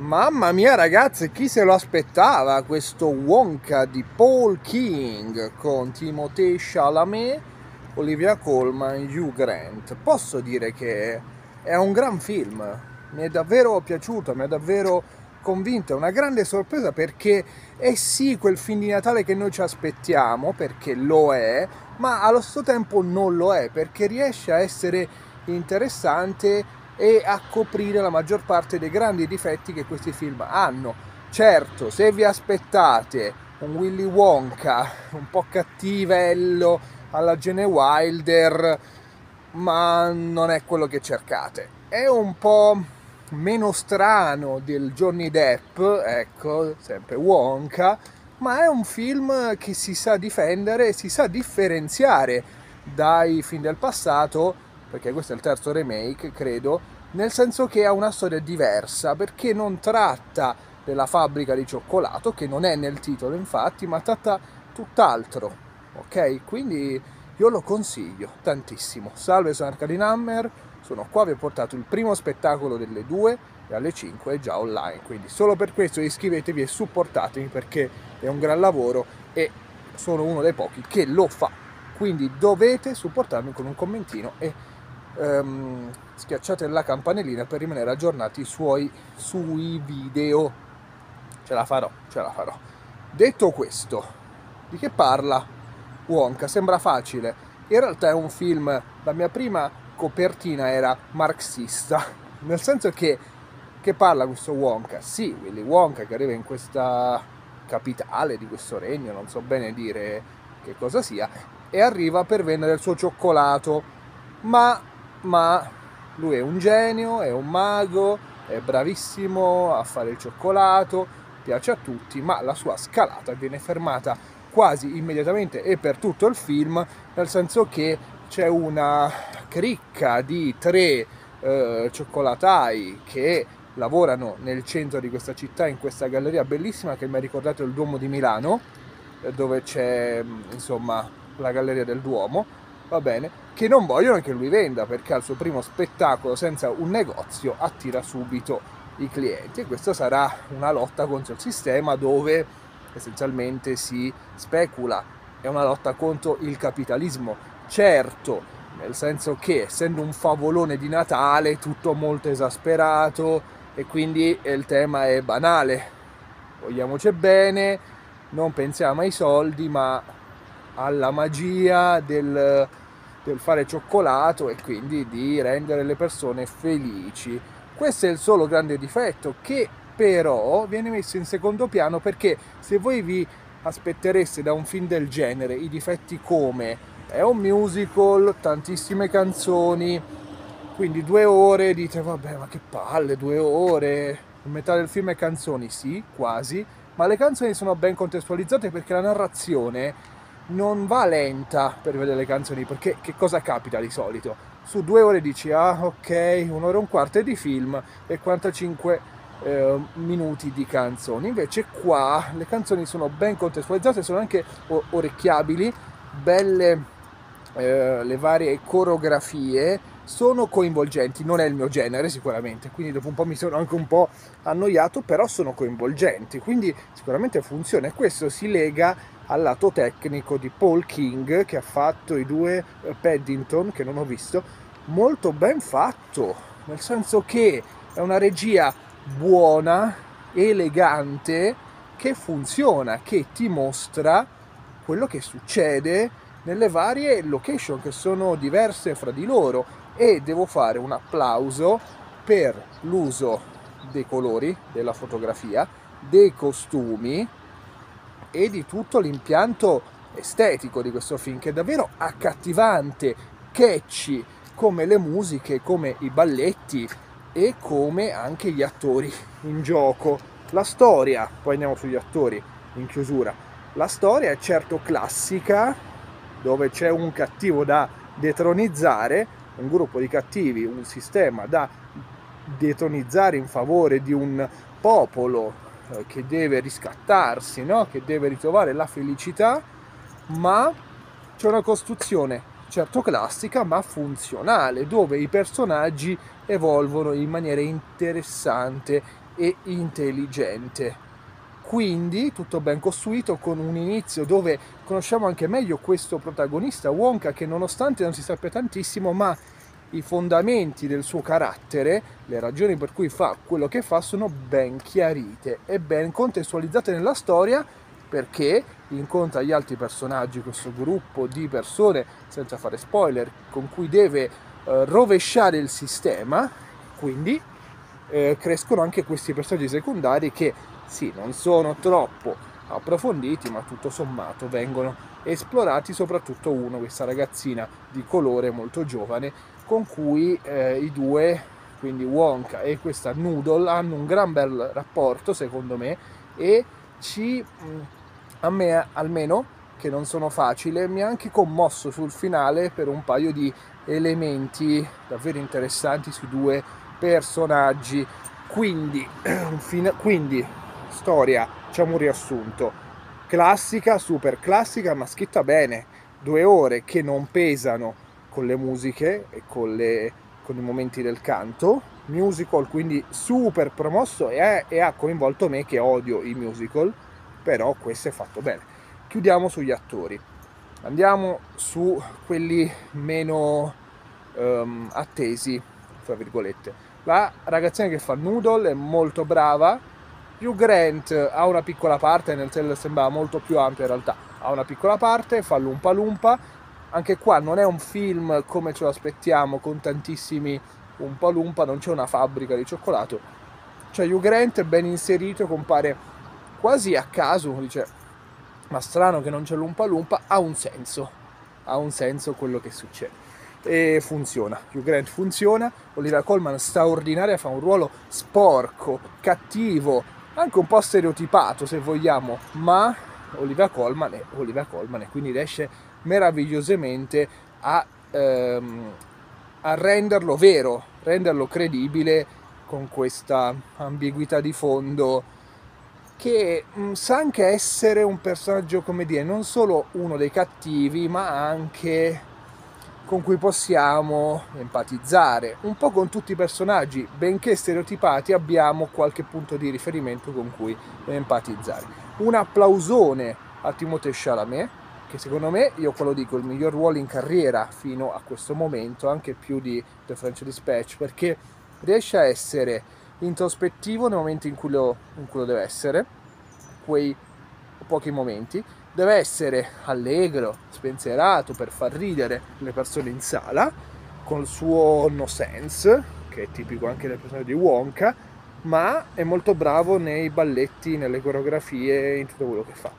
Mamma mia ragazzi, chi se lo aspettava questo Wonka di Paul King con Timothée Chalamet, Olivia Colman, Hugh Grant. Posso dire che è un gran film, mi è davvero piaciuto, mi ha davvero convinto, è una grande sorpresa perché è sì quel film di Natale che noi ci aspettiamo, perché lo è, ma allo stesso tempo non lo è, perché riesce a essere interessante e a coprire la maggior parte dei grandi difetti che questi film hanno. Certo, se vi aspettate un Willy Wonka un po' cattivello alla Gene Wilder, ma non è quello che cercate. È un po' meno strano del Johnny Depp, ecco, sempre Wonka, ma è un film che si sa difendere si sa differenziare dai film del passato perché questo è il terzo remake, credo, nel senso che ha una storia diversa, perché non tratta della fabbrica di cioccolato, che non è nel titolo infatti, ma tratta tutt'altro, ok? Quindi io lo consiglio tantissimo. Salve, sono Arcadin Hammer, sono qua, vi ho portato il primo spettacolo delle 2 e alle 5 è già online, quindi solo per questo iscrivetevi e supportatemi perché è un gran lavoro e sono uno dei pochi che lo fa. Quindi dovete supportarmi con un commentino e ehm, schiacciate la campanellina per rimanere aggiornati suoi, sui video. Ce la farò, ce la farò. Detto questo, di che parla Wonka? Sembra facile. In realtà è un film, la mia prima copertina era marxista, nel senso che, che parla questo Wonka? Sì, Willy Wonka che arriva in questa capitale di questo regno, non so bene dire che cosa sia, e arriva per vendere il suo cioccolato, ma ma lui è un genio, è un mago, è bravissimo a fare il cioccolato, piace a tutti, ma la sua scalata viene fermata quasi immediatamente e per tutto il film, nel senso che c'è una cricca di tre eh, cioccolatai che lavorano nel centro di questa città, in questa galleria bellissima che mi ha ricordato il Duomo di Milano, dove c'è insomma la galleria del Duomo va bene, che non vogliono che lui venda perché al suo primo spettacolo senza un negozio attira subito i clienti. E questa sarà una lotta contro il sistema dove essenzialmente si specula, è una lotta contro il capitalismo, certo, nel senso che essendo un favolone di Natale tutto molto esasperato e quindi il tema è banale, vogliamoci bene, non pensiamo ai soldi ma alla magia del del fare cioccolato e quindi di rendere le persone felici. Questo è il solo grande difetto che però viene messo in secondo piano perché se voi vi aspettereste da un film del genere i difetti come è un musical, tantissime canzoni, quindi due ore dite vabbè ma che palle, due ore, metà del film è canzoni, sì, quasi, ma le canzoni sono ben contestualizzate perché la narrazione non va lenta per vedere le canzoni, perché che cosa capita di solito? Su due ore dici, ah ok, un'ora e un quarto di film e 45 eh, minuti di canzoni. Invece qua le canzoni sono ben contestualizzate, sono anche orecchiabili, belle eh, le varie coreografie, sono coinvolgenti, non è il mio genere sicuramente, quindi dopo un po' mi sono anche un po' annoiato, però sono coinvolgenti, quindi sicuramente funziona e questo si lega al lato tecnico di Paul King che ha fatto i due eh, Paddington che non ho visto molto ben fatto nel senso che è una regia buona elegante che funziona che ti mostra quello che succede nelle varie location che sono diverse fra di loro e devo fare un applauso per l'uso dei colori della fotografia dei costumi e di tutto l'impianto estetico di questo film che è davvero accattivante, catchy, come le musiche, come i balletti e come anche gli attori in gioco. La storia, poi andiamo sugli attori in chiusura. La storia è certo classica, dove c'è un cattivo da detronizzare, un gruppo di cattivi, un sistema da detronizzare in favore di un popolo eh, che deve riscattarsi, no? che deve ritrovare la felicità, ma c'è una costruzione certo classica ma funzionale, dove i personaggi evolvono in maniera interessante e intelligente. Quindi tutto ben costruito con un inizio dove conosciamo anche meglio questo protagonista Wonka che nonostante non si sappia tantissimo, ma i fondamenti del suo carattere, le ragioni per cui fa quello che fa sono ben chiarite e ben contestualizzate nella storia perché incontra gli altri personaggi, questo gruppo di persone, senza fare spoiler, con cui deve eh, rovesciare il sistema, quindi eh, crescono anche questi personaggi secondari che sì, non sono troppo approfonditi, ma tutto sommato vengono esplorati, soprattutto uno, questa ragazzina di colore molto giovane, con cui eh, i due, quindi Wonka e questa Noodle, hanno un gran bel rapporto, secondo me, e ci, a me almeno, che non sono facile, mi ha anche commosso sul finale per un paio di elementi davvero interessanti sui due personaggi. Quindi, quindi storia, facciamo un riassunto. Classica, super classica, ma scritta bene. Due ore che non pesano con le musiche e con, le, con i momenti del canto. Musical, quindi super promosso e, e ha coinvolto me che odio i musical, però questo è fatto bene. Chiudiamo sugli attori. Andiamo su quelli meno um, attesi, tra virgolette. La ragazzina che fa Noodle è molto brava, più Grant ha una piccola parte, nel trailer sembrava molto più ampia in realtà, ha una piccola parte, fa l'umpa lumpa, anche qua non è un film come ce lo aspettiamo con tantissimi umpa lumpa, non c'è una fabbrica di cioccolato, cioè Hugh Grant ben inserito, compare quasi a caso, dice ma strano che non c'è l'umpa lumpa, ha un senso, ha un senso quello che succede e funziona. Hugh Grant funziona, Olivia Colman straordinaria, fa un ruolo sporco, cattivo, anche un po' stereotipato se vogliamo, ma Olivia Colman è Olivia Colman e quindi riesce meravigliosamente a, ehm, a renderlo vero, renderlo credibile con questa ambiguità di fondo che mh, mm, sa anche essere un personaggio, come dire, non solo uno dei cattivi, ma anche con cui possiamo empatizzare. Un po' con tutti i personaggi, benché stereotipati, abbiamo qualche punto di riferimento con cui empatizzare. Un applausone a Timothée Chalamet, che secondo me, io quello dico, il miglior ruolo in carriera fino a questo momento, anche più di The French Dispatch, perché riesce a essere introspettivo nel momento in cui lo, in cui lo deve essere, quei pochi momenti, deve essere allegro, spensierato per far ridere le persone in sala, con il suo no sense, che è tipico anche del personaggio di Wonka, ma è molto bravo nei balletti, nelle coreografie, in tutto quello che fa.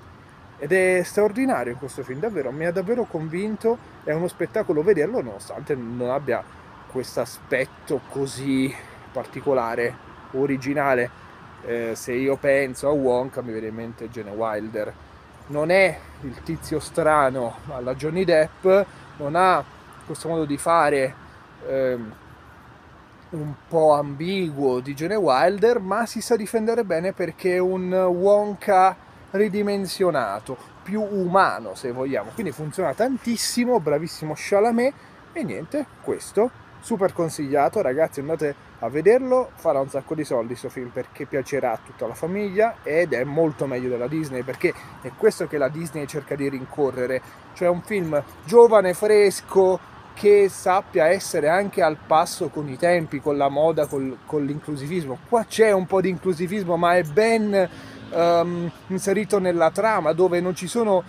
Ed è straordinario in questo film, davvero, mi ha davvero convinto, è uno spettacolo vederlo nonostante non abbia questo aspetto così particolare, originale. Eh, se io penso a Wonka mi viene in mente Gene Wilder, non è il tizio strano alla Johnny Depp, non ha questo modo di fare ehm, un po' ambiguo di Gene Wilder, ma si sa difendere bene perché è un Wonka ridimensionato, più umano se vogliamo. Quindi funziona tantissimo, bravissimo Chalamet e niente, questo super consigliato, ragazzi andate a vederlo, farà un sacco di soldi questo film perché piacerà a tutta la famiglia ed è molto meglio della Disney perché è questo che la Disney cerca di rincorrere, cioè un film giovane, fresco, che sappia essere anche al passo con i tempi, con la moda, col, con l'inclusivismo. Qua c'è un po' di inclusivismo, ma è ben um, inserito nella trama, dove non ci sono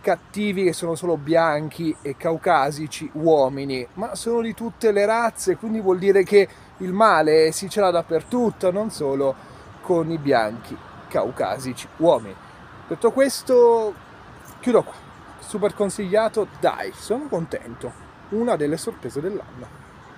cattivi che sono solo bianchi e caucasici uomini, ma sono di tutte le razze, quindi vuol dire che il male si ce l'ha dappertutto, non solo con i bianchi caucasici uomini. Detto questo, chiudo qua. Super consigliato, dai, sono contento. Una delle sorprese dell'anno.